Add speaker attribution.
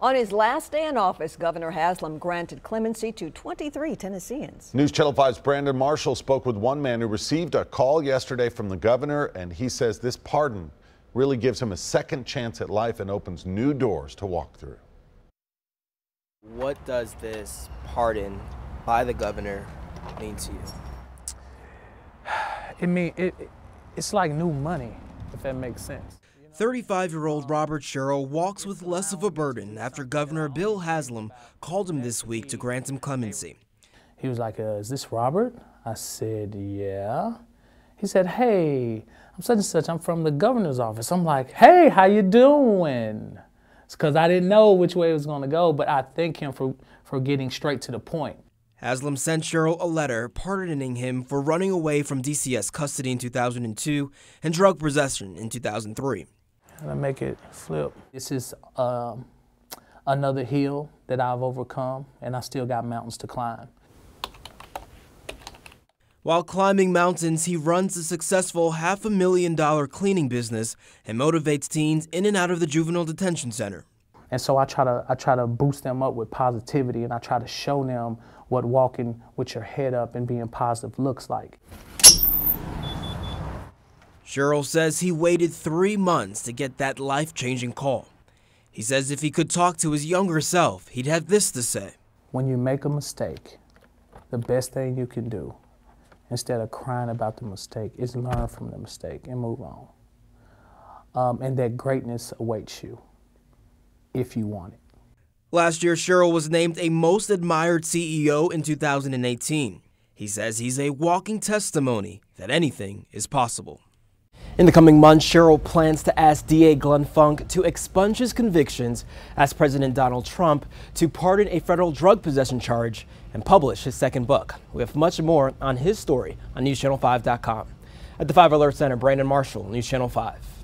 Speaker 1: On his last day in office, Governor Haslam granted clemency to 23 Tennesseans.
Speaker 2: News Channel 5's Brandon Marshall spoke with one man who received a call yesterday from the governor, and he says this pardon really gives him a second chance at life and opens new doors to walk through.
Speaker 3: What does this pardon by the governor mean to you?
Speaker 4: It mean it, it's like new money, if that makes sense.
Speaker 3: 35 year old Robert Sherrill walks with less of a burden after Governor Bill Haslam called him this week to grant him clemency.
Speaker 4: He was like, uh, Is this Robert? I said, Yeah. He said, Hey, I'm such and such. I'm from the governor's office. I'm like, Hey, how you doing? It's because I didn't know which way it was going to go, but I thank him for, for getting straight to the point.
Speaker 3: Haslam sent Sherrill a letter pardoning him for running away from DCS custody in 2002 and drug possession in 2003
Speaker 4: and I make it flip. This is um, another hill that I've overcome, and I still got mountains to climb.
Speaker 3: While climbing mountains, he runs a successful half a million dollar cleaning business and motivates teens in and out of the juvenile detention center.
Speaker 4: And so I try to I try to boost them up with positivity and I try to show them what walking with your head up and being positive looks like.
Speaker 3: Sherrill says he waited three months to get that life changing call. He says if he could talk to his younger self, he'd have this to say.
Speaker 4: When you make a mistake, the best thing you can do, instead of crying about the mistake, is learn from the mistake and move on. Um, and that greatness awaits you if you want it.
Speaker 3: Last year, Sherrill was named a most admired CEO in 2018. He says he's a walking testimony that anything is possible. In the coming months, Sherrill plans to ask DA Glenn Funk to expunge his convictions, ask President Donald Trump to pardon a federal drug possession charge, and publish his second book. We have much more on his story on NewsChannel5.com. At the 5 Alert Center, Brandon Marshall, News Channel 5.